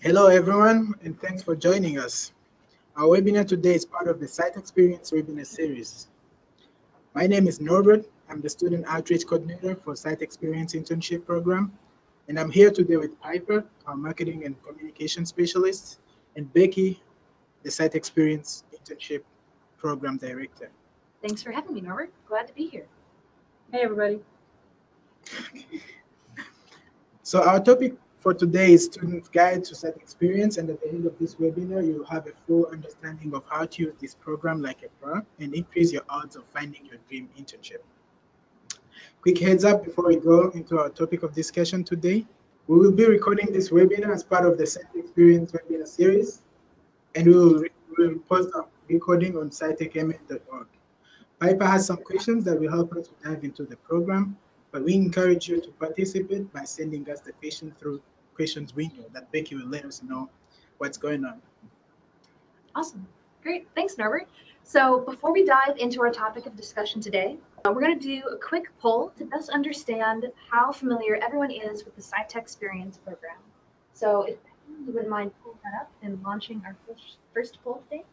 Hello, everyone, and thanks for joining us. Our webinar today is part of the SciTechsperience webinar series. My name is Norbert. I'm the Student Outreach Coordinator for SciTechsperience Internship Program, and I'm here today with Piper, our Marketing and Communication Specialist, and Becky, the SciTechsperience Internship Program Director. Thanks for having me, Norbert. Glad to be here. Hey, everybody. So our topic for today's Student Guide to SciTechsperience, and at the end of this webinar, you'll have a full understanding of how to use this program like a pro and increase your odds of finding your dream internship. Quick heads up before we go into our topic of discussion today. We will be recording this webinar as part of the Site Experience webinar series, and we will, we will post our recording on scitechmn.org. Piper has some questions that will help us to dive into the program, but we encourage you to participate by sending us the question through questions we know that Becky will let us know what's going on. Awesome. Great. Thanks, Norbert. So before we dive into our topic of discussion today, uh, we're going to do a quick poll to best understand how familiar everyone is with the SciTechsperience program. So if you wouldn't mind pulling that up and launching our first, first poll today.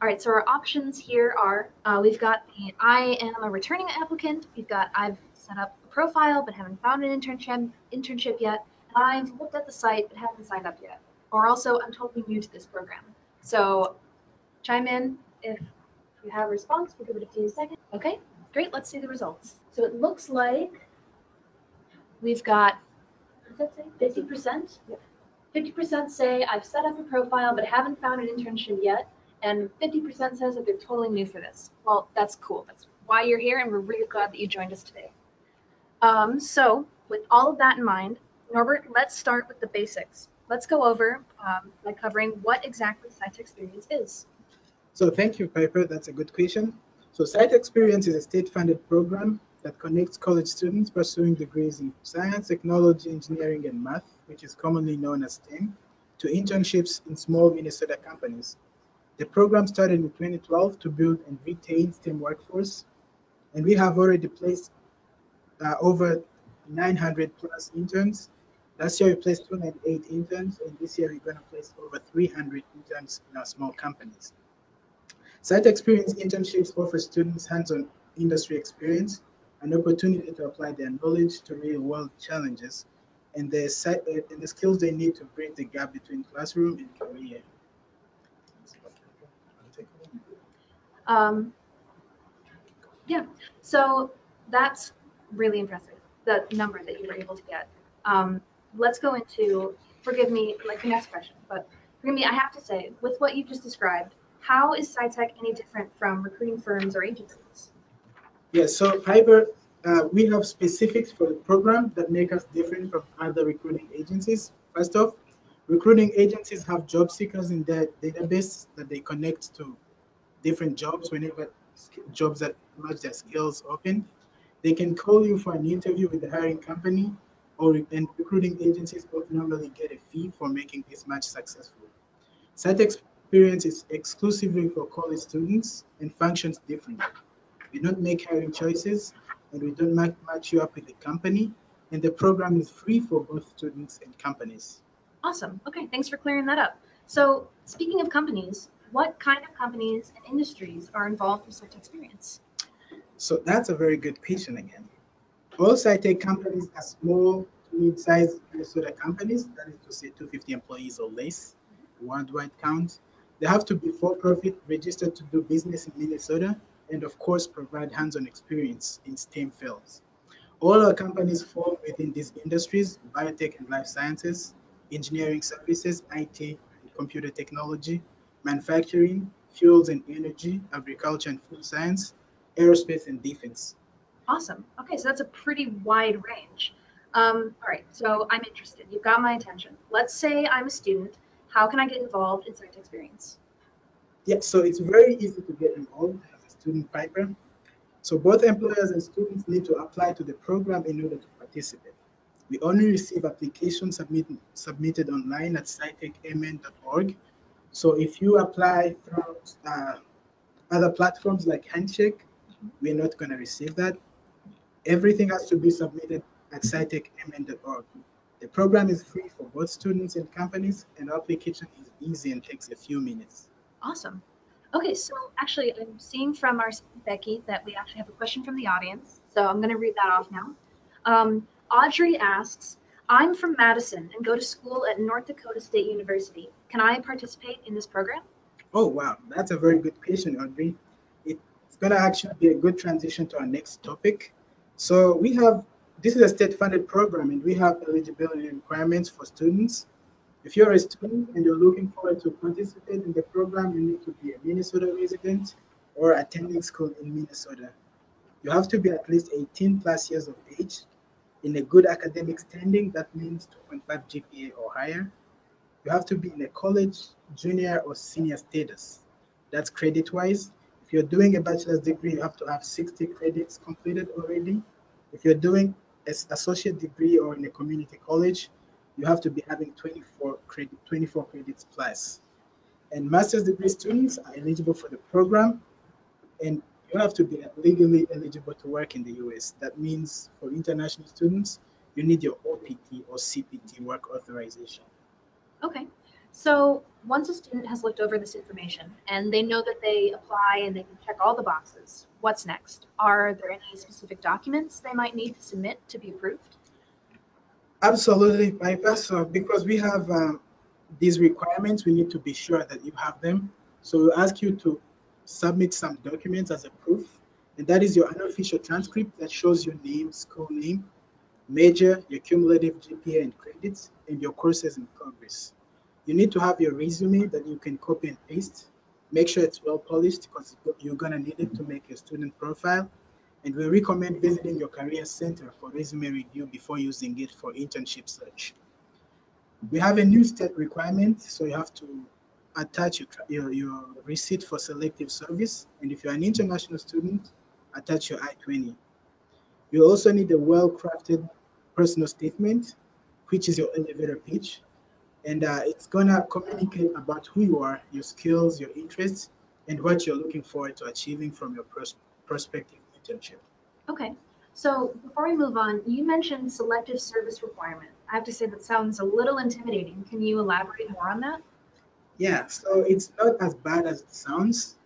All right, so our options here are, uh, we've got the I am a returning applicant, we've got I've set up a profile but haven't found an internship, internship yet, I've looked at the site but haven't signed up yet, or also I'm totally new to this program. So chime in if you have a response, we'll give it a few seconds. Okay, great, let's see the results. So it looks like we've got, what does that say, 50%? 50% say I've set up a profile but haven't found an internship yet and 50% says that they're totally new for this. Well, that's cool. That's why you're here, and we're really glad that you joined us today. Um, so, with all of that in mind, Norbert, let's start with the basics. Let's go over um, by covering what exactly SciTechsperience is. So thank you, Piper. That's a good question. So SciTechsperience is a state-funded program that connects college students pursuing degrees in science, technology, engineering, and math, which is commonly known as STEM, to internships in small Minnesota companies. The program started in 2012 to build and retain STEM workforce, and we have already placed uh, over 900 plus interns. Last year we placed 208 interns, and this year we're going to place over 300 interns in our small companies. SciTechsperience internships offer students hands-on industry experience, an opportunity to apply their knowledge to real-world challenges, and the, and the skills they need to bridge the gap between classroom and career. Um, yeah, so that's really impressive, the number that you were able to get. Um, let's go into, forgive me, like the next question, but forgive me, I have to say, with what you've just described, how is SciTech any different from recruiting firms or agencies? Yes, so Piper, uh, we have specifics for the program that make us different from other recruiting agencies. First off, recruiting agencies have job seekers in their database that they connect to different jobs whenever jobs that match their skills open. They can call you for an interview with the hiring company, or and recruiting agencies both normally get a fee for making this match successful. SciTechsperience is exclusively for college students and functions differently. We don't make hiring choices, and we don't match you up with the company, and the program is free for both students and companies. Awesome. Okay, thanks for clearing that up. So, speaking of companies, what kind of companies and industries are involved with SciTechsperience? So that's a very good question again. All SciTech companies are small to mid-sized Minnesota companies, that is to say 250 employees or less, worldwide count. They have to be for-profit, registered to do business in Minnesota, and of course provide hands-on experience in STEM fields. All our companies fall within these industries, biotech and life sciences, engineering services, IT, and computer technology, manufacturing, fuels and energy, agriculture and food science, aerospace and defense. Awesome. Okay, so that's a pretty wide range. Um, all right, so I'm interested. You've got my attention. Let's say I'm a student. How can I get involved in SciTechsperience? Yeah, so it's very easy to get involved as a student piper. So both employers and students need to apply to the program in order to participate. We only receive applications submit, submitted online at scitechmn.org so if you apply through uh, other platforms like Handshake, we're not going to receive that. Everything has to be submitted at scitechmn.org. The program is free for both students and companies, and application is easy and takes a few minutes. Awesome. Okay, so actually, I'm seeing from our Becky that we actually have a question from the audience. So I'm going to read that off now. Um, Audrey asks, I'm from Madison and go to school at North Dakota State University. Can I participate in this program? Oh, wow. That's a very good question, Audrey. It's going to actually be a good transition to our next topic. So we have, this is a state-funded program, and we have eligibility requirements for students. If you're a student and you're looking forward to participate in the program, you need to be a Minnesota resident or attending school in Minnesota. You have to be at least 18 plus years of age in a good academic standing, that means 2.5 GPA or higher. You have to be in a college, junior, or senior status. That's credit wise. If you're doing a bachelor's degree, you have to have 60 credits completed already. If you're doing an associate degree or in a community college, you have to be having 24 credit, 24 credits plus. And master's degree students are eligible for the program, and you have to be legally eligible to work in the US. That means for international students, you need your OPT or CPT work authorization. Okay. So once a student has looked over this information and they know that they apply and they can check all the boxes, what's next? Are there any specific documents they might need to submit to be approved? Absolutely, Piper. So because we have um, these requirements, we need to be sure that you have them. So we ask you to submit some documents as a proof, and that is your unofficial transcript that shows your name, school name, major, your cumulative GPA and credits, and your courses in progress. You need to have your resume that you can copy and paste. Make sure it's well polished because you're gonna need it to make your student profile. And we recommend visiting your career center for resume review before using it for internship search. We have a new state requirement, so you have to attach your, your, your receipt for selective service. And if you're an international student, attach your I-20. You also need a well-crafted personal statement, which is your elevator pitch. And uh, it's gonna communicate about who you are, your skills, your interests, and what you're looking forward to achieving from your pros prospective internship. Okay. So before we move on, you mentioned selective service requirement. I have to say that sounds a little intimidating. Can you elaborate more on that? Yeah, so it's not as bad as it sounds.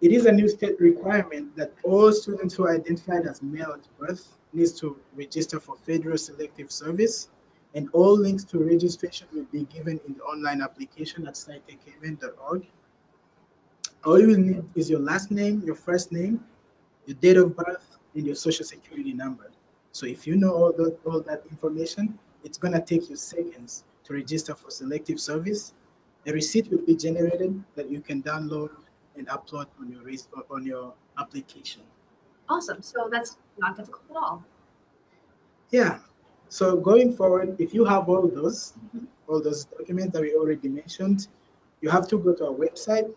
It is a new state requirement that all students who are identified as male at birth needs to register for federal selective service, and all links to registration will be given in the online application at scitechmn.org. All you will need is your last name, your first name, your date of birth, and your social security number. So if you know all, the, all that information, it's gonna take you seconds to register for selective service a receipt will be generated that you can download and upload on your on your application. Awesome. So that's not difficult at all. Yeah. So going forward, if you have all those, all those documents that we already mentioned, you have to go to our website,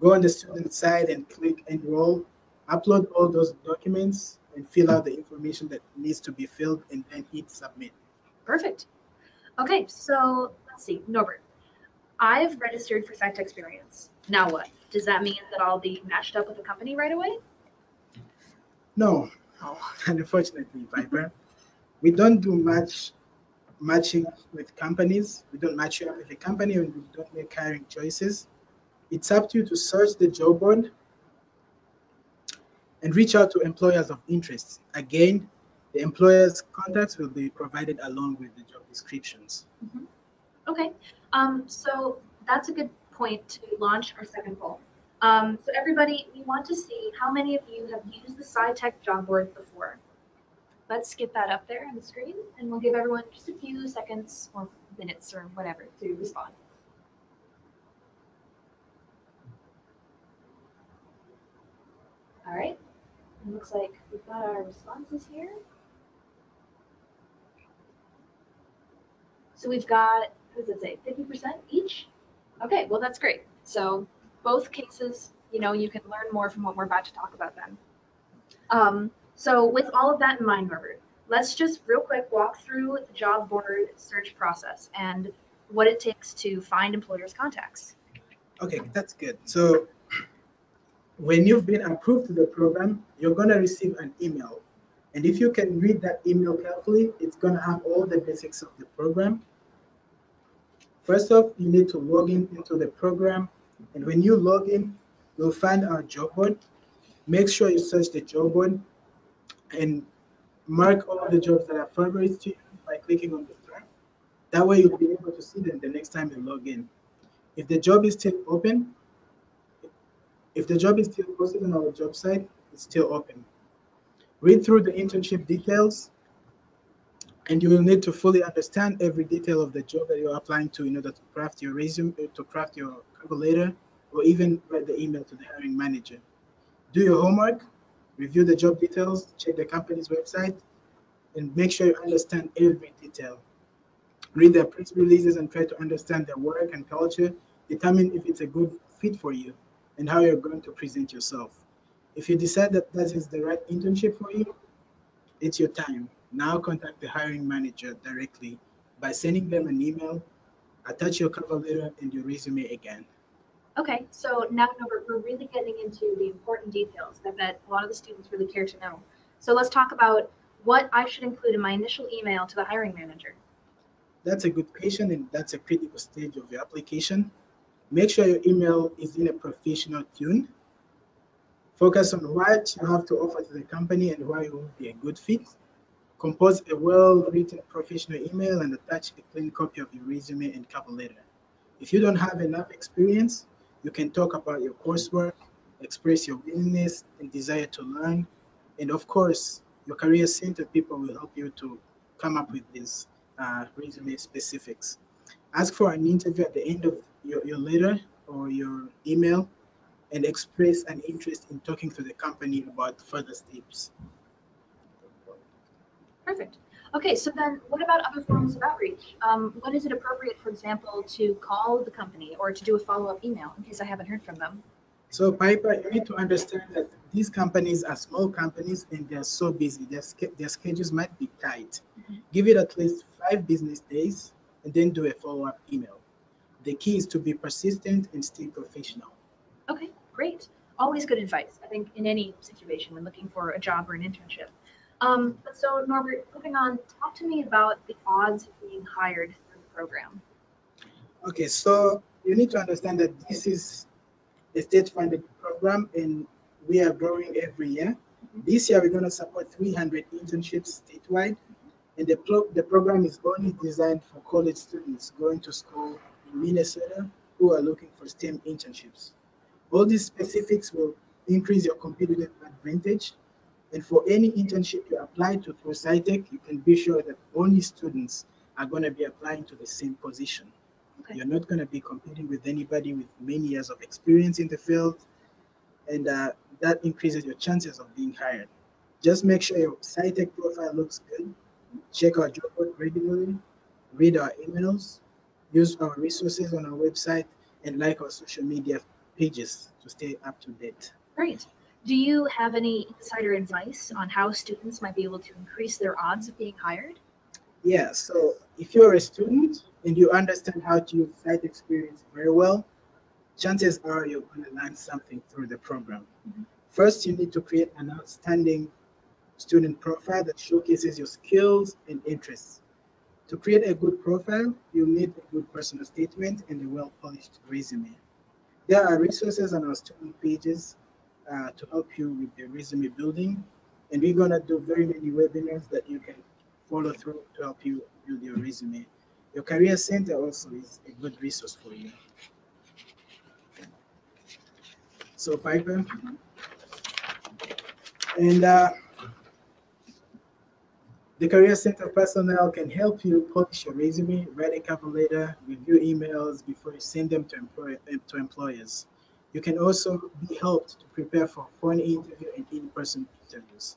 go on the student side and click enroll, upload all those documents and fill out the information that needs to be filled and then hit submit. Perfect. Okay, so let's see, Norbert, I've registered for SciTechsperience. Now what? Does that mean that I'll be matched up with a company right away? No, oh. unfortunately, Piper. We don't do much matching with companies. We don't match you up with a company and we don't make hiring choices. It's up to you to search the job board and reach out to employers of interest. Again, the employer's contacts will be provided along with the job descriptions. Mm -hmm. Okay. Um, so that's a good point to launch our second poll. Um, so everybody, we want to see how many of you have used the SciTech job board before. Let's get that up there on the screen and we'll give everyone just a few seconds or minutes or whatever to respond. All right, it looks like we've got our responses here. So we've got what does it say, 50% each? Okay, well, that's great. So both cases, you know, you can learn more from what we're about to talk about then. Um, so with all of that in mind, Norbert, let's just real quick walk through the job board search process and what it takes to find employers' contacts. Okay, that's good. So when you've been approved to the program, you're going to receive an email And if you can read that email carefully, it's going to have all the basics of the program. First off, you need to log in into the program. And when you log in, you'll find our job board. Make sure you search the job board and mark all the jobs that are favorite to you by clicking on the star. That way you'll be able to see them the next time you log in. If the job is still open, if the job is still posted on our job site, it's still open. Read through the internship details, and you will need to fully understand every detail of the job that you're applying to in order to craft your resume, uh, to craft your letter, or even write the email to the hiring manager. Do your homework, review the job details, check the company's website, and make sure you understand every detail. Read their press releases and try to understand their work and culture. Determine if it's a good fit for you and how you're going to present yourself. If you decide that that is the right internship for you, it's your time. Now contact the hiring manager directly by sending them an email, attach your cover letter and your resume again. Okay, so now we're really getting into the important details that, that a lot of the students really care to know. So let's talk about what I should include in my initial email to the hiring manager. That's a good question, and that's a critical stage of your application. Make sure your email is in a professional tune. Focus on what you have to offer to the company and why you will be a good fit. Compose a well-written professional email and attach a clean copy of your resume and cover letter. If you don't have enough experience, you can talk about your coursework, express your willingness and desire to learn, and of course, your career center people will help you to come up with these uh, resume specifics. Ask for an interview at the end of your, your letter or your email and express an interest in talking to the company about further steps. Perfect. Okay, so then what about other forms of outreach? Um, when is it appropriate, for example, to call the company or to do a follow-up email in case I haven't heard from them? So Piper, you need to understand that these companies are small companies and they're so busy. Their, their schedules might be tight. Mm-hmm. Give it at least five business days and then do a follow-up email. The key is to be persistent and stay professional. Okay, great. Always good advice, I think, in any situation when looking for a job or an internship. Um, so Norbert, moving on, talk to me about the odds of being hired through the program. Okay, so you need to understand that this is a state-funded program and we are growing every year. Mm-hmm. This year, we're going to support 300 internships statewide. And the, pro the program is only designed for college students going to school in Minnesota who are looking for STEM internships. All these specifics will increase your competitive advantage and for any internship you apply to through SciTech, you can be sure that only students are going to be applying to the same position. Okay. You're not going to be competing with anybody with many years of experience in the field, and uh, that increases your chances of being hired. Just make sure your SciTech profile looks good. Check our job board regularly, read our emails, use our resources on our website, and like our social media pages to stay up to date. Great. Do you have any insider advice on how students might be able to increase their odds of being hired? Yeah, so if you're a student and you understand how to use SciTechsperience very well, chances are you're going to learn something through the program. Mm-hmm. First, you need to create an outstanding student profile that showcases your skills and interests. To create a good profile, you need a good personal statement and a well-polished resume. There are resources on our student pages uh, to help you with the resume building. And we're gonna do very many webinars that you can follow through to help you build your resume. Your career center also is a good resource for you. So Piper, and uh, the Career Center personnel can help you polish your resume, write a cover letter, review emails before you send them to, employ to employers. You can also be helped to prepare for phone interview and in-person interviews.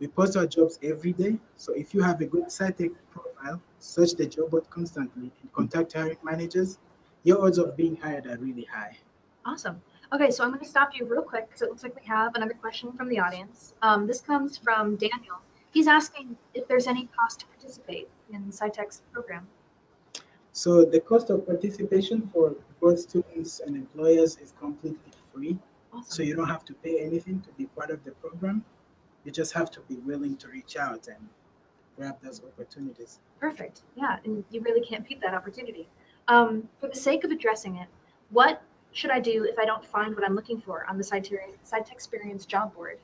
We post our jobs every day, so if you have a good SciTech profile, search the job board constantly and contact hiring managers, your odds of being hired are really high. Awesome. Okay, so I'm going to stop you real quick because it looks like we have another question from the audience. Um, this comes from Daniel. He's asking if there's any cost to participate in SciTech's program. So the cost of participation for both students and employers is completely free. Awesome. So you don't have to pay anything to be part of the program. You just have to be willing to reach out and grab those opportunities. Perfect. Yeah, and you really can't beat that opportunity. Um, for the sake of addressing it, what should I do if I don't find what I'm looking for on the SciTechsperience job board?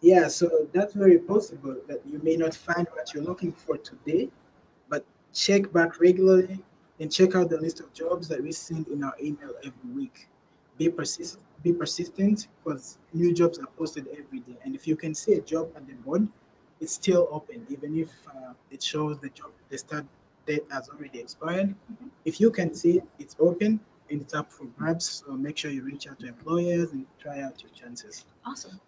Yeah, so that's very possible that you may not find what you're looking for today, check back regularly and check out the list of jobs that we send in our email every week. Be persistent, be persistent because new jobs are posted every day. And if you can see a job at the board, it's still open, even if uh, it shows the job the start date has already expired. Mhm. If you can see it, it's open and it's up for grabs. So make sure you reach out to employers and try out your chances. Awesome.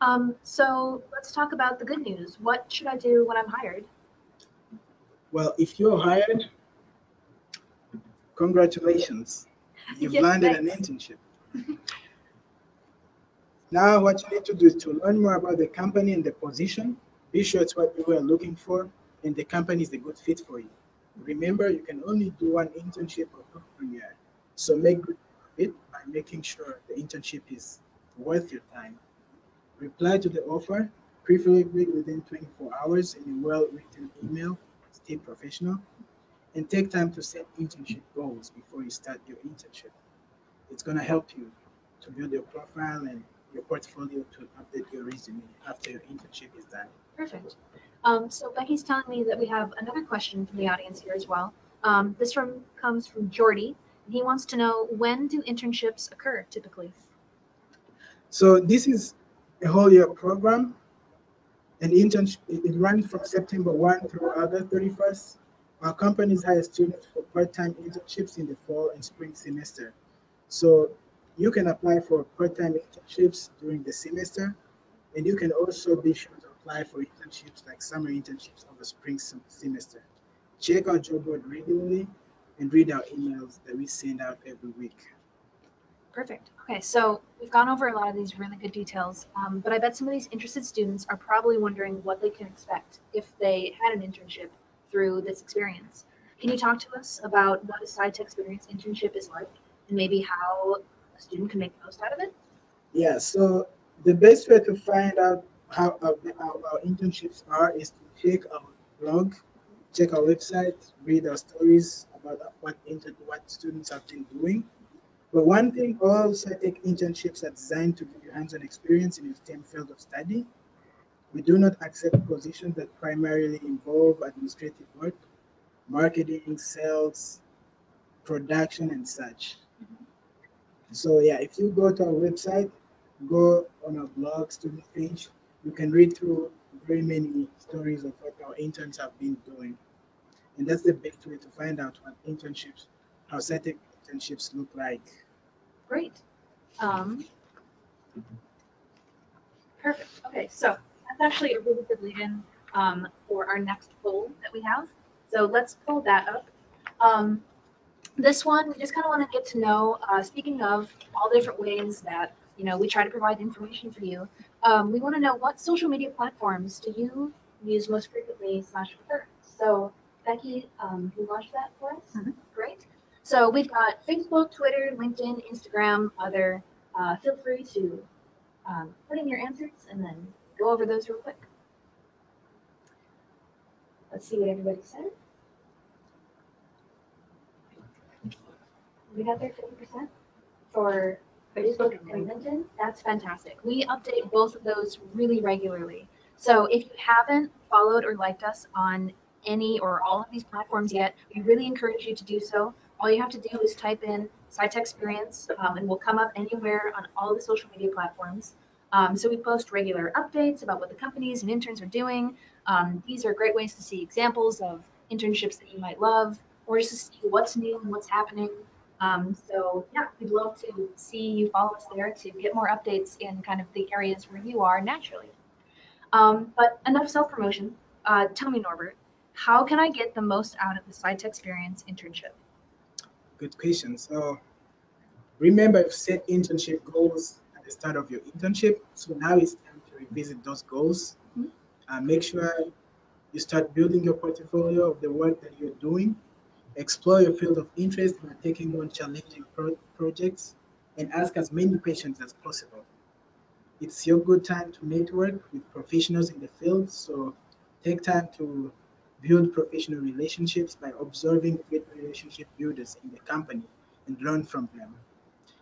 Um, so let's talk about the good news. What should I do when I'm hired? Well, if you're hired, congratulations. You've Yes, landed an internship. now, what you need to do is to learn more about the company and the position. Be sure it's what you were looking for and the company is a good fit for you. Remember, you can only do one internship or per year. So make good of it by making sure the internship is worth your time. Reply to the offer, preferably within 24 hours in a well-written email. Stay professional and take time to set internship goals before you start your internship. It's going to help you to build your profile and your portfolio to update your resume after your internship is done. Perfect. Um, so Becky's telling me that we have another question from the audience here as well. Um, this from comes from Jordy. He wants to know when do internships occur typically? So this is a whole year program. An internship it runs from September 1 through August 31st. Our companies hire students for part-time internships in the fall and spring semester. So you can apply for part-time internships during the semester, and you can also be sure to apply for internships like summer internships over spring semester. Check our job board regularly and read our emails that we send out every week. Perfect. Okay, so we've gone over a lot of these really good details, um, but I bet some of these interested students are probably wondering what they can expect if they had an internship through this experience. Can you talk to us about what a SciTechsperience internship is like and maybe how a student can make the most out of it? Yeah, so the best way to find out how our, how our internships are is to check our blog, check our website, read our stories about what what students have been doing. But one thing, all SciTech internships are designed to give you hands-on experience in your STEM field of study. We do not accept positions that primarily involve administrative work, marketing, sales, production, and such. So yeah, if you go to our website, go on our blog student page, you can read through very many stories of what our interns have been doing. And that's the best way to find out what internships, how SciTech internships look like. Great. Um, perfect. Okay, so that's actually a really good lead-in um, for our next poll that we have. So let's pull that up. Um, this one, we just kind of want to get to know. Uh, speaking of all the different ways that you know we try to provide information for you, um, we want to know what social media platforms do you use most frequently slash prefer. So Becky, um, you launched that for us. Mhm. Great. So we've got Facebook, Twitter, LinkedIn, Instagram, other. Uh, feel free to um, put in your answers and then go over those real quick. Let's see what everybody said. We got there fifty percent for Facebook and LinkedIn. That's fantastic. We update both of those really regularly. So if you haven't followed or liked us on any or all of these platforms yet, we really encourage you to do so. All you have to do is type in SciTechsperience, um, and we'll come up anywhere on all the social media platforms. Um, so we post regular updates about what the companies and interns are doing. Um, these are great ways to see examples of internships that you might love, or just to see what's new and what's happening. Um, so yeah, we'd love to see you follow us there to get more updates in kind of the areas where you are naturally. Um, but enough self promotion. Uh, tell me, Norbert, how can I get the most out of the SciTechsperience internship? Good question. So remember, you've set internship goals at the start of your internship. So now it's time to revisit those goals. Mhm. Uh, make sure you start building your portfolio of the work that you're doing. Explore your field of interest by taking on challenging pro- projects and ask as many questions as possible. It's your good time to network with professionals in the field. So take time to build professional relationships by observing great relationship builders in the company and learn from them.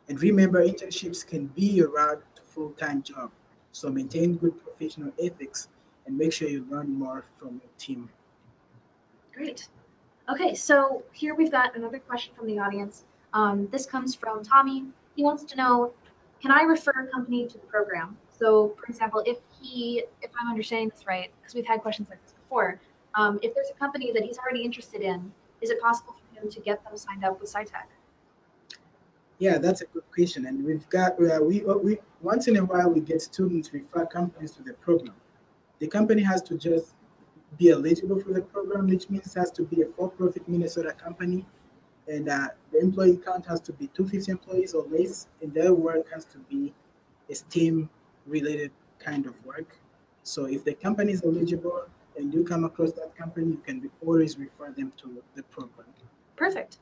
And remember, internships can be your route to full-time job. So maintain good professional ethics and make sure you learn more from your team. Great. Okay, so here we've got another question from the audience. Um, this comes from Tommy. He wants to know, can I refer a company to the program? So, for example, if he, if I'm understanding this right, because we've had questions like this before, um, if there's a company that he's already interested in, is it possible for him to get them signed up with SciTech? Yeah, that's a good question. And we've got, uh, we, uh, we, once in a while, we get students refer companies to the program. The company has to just be eligible for the program, which means it has to be a for-profit Minnesota company. And uh, the employee count has to be 250 employees or less, and their work has to be a STEM-related kind of work. So if the company is eligible and you come across that company, you can always refer them to the program. Perfect.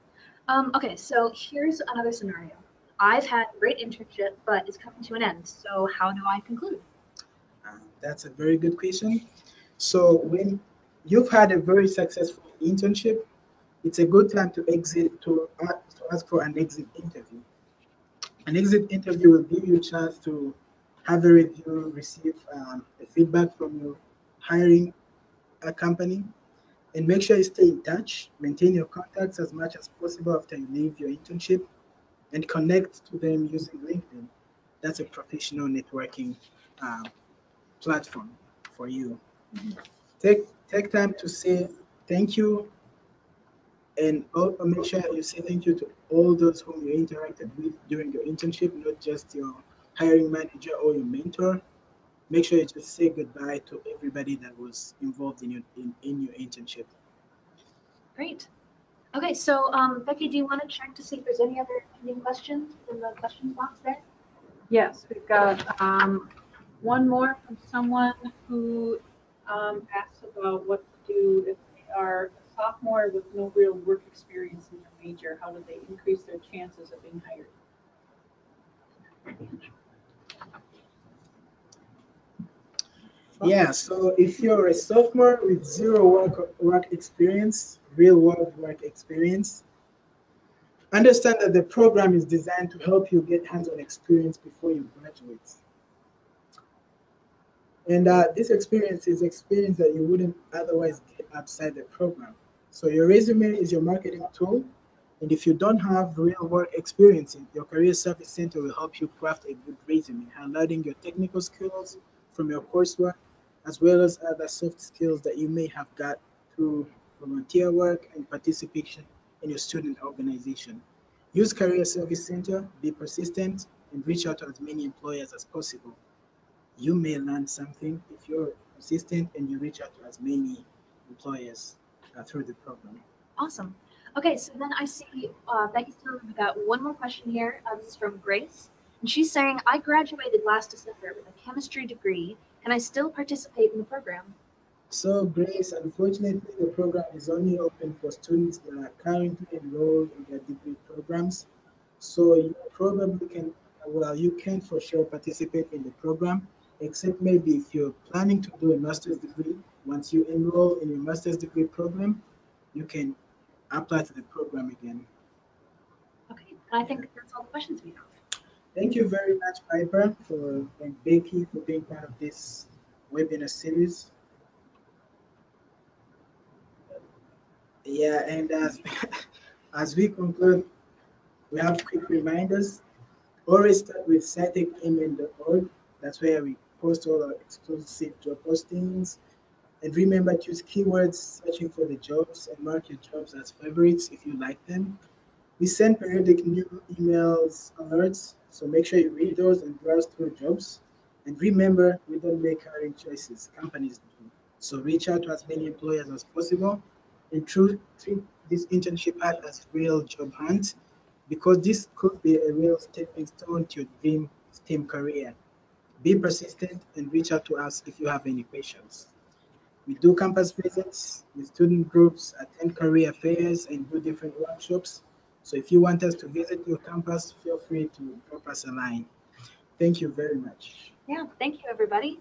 Um, okay, so here's another scenario. I've had a great internship, but it's coming to an end. So how do I conclude? Uh, that's a very good question. So when you've had a very successful internship, it's a good time to exit to, to ask for an exit interview. An exit interview will give you a chance to have a review, receive um, feedback from your hiring a company, and make sure you stay in touch, maintain your contacts as much as possible after you leave your internship, and connect to them using LinkedIn. That's a professional networking uh, platform for you. Mm-hmm. Take take time to say thank you, and also make sure you say thank you to all those whom you interacted with during your internship, not just your hiring manager or your mentor make sure you just say goodbye to everybody that was involved in your in, in your internship. Great. Okay, so um, Becky, do you want to check to see if there's any other pending questions in the questions box there? Yes, we've got um, one more from someone who um, asks about what to do if they are a sophomore with no real work experience in their major. How do they increase their chances of being hired? Yeah, so if you're a sophomore with zero work, work experience, real world work experience, understand that the program is designed to help you get hands-on experience before you graduate. And uh, this experience is experience that you wouldn't otherwise get outside the program. So your resume is your marketing tool. And if you don't have real world experience, your Career Service Center will help you craft a good resume, highlighting your technical skills from your coursework as well as other soft skills that you may have got through volunteer work and participation in your student organization. Use Career Service Center, be persistent, and reach out to as many employers as possible. You may learn something if you're persistent and you reach out to as many employers uh, through the program. Awesome. Okay, so then I see uh, Becky's telling me about one more question here. Uh, this is from Grace. And she's saying, I graduated last December with a chemistry degree can I still participate in the program? So, Grace, unfortunately, the program is only open for students that are currently enrolled in their degree programs. So, you probably can, well, you can for sure participate in the program, except maybe if you're planning to do a master's degree. Once you enroll in your master's degree program, you can apply to the program again. Okay, I think that's all the questions we have. Thank you very much, Piper, for and Becky for being part of this webinar series. Yeah, and uh, as as we conclude, we have quick reminders. Always start with scitechmn.org. That's where we post all our exclusive job postings. And remember to use keywords searching for the jobs and mark your jobs as favorites if you like them. We send periodic new emails alerts so make sure you read those and browse through jobs. And remember, we don't make hiring choices, companies do. So reach out to as many employers as possible and treat this internship ad as real job hunt because this could be a real stepping stone to your dream STEM career. Be persistent and reach out to us if you have any questions. We do campus visits with student groups, attend career fairs, and do different workshops. So if you want us to visit your campus, feel free to drop us a line. Thank you very much. Yeah, thank you, everybody.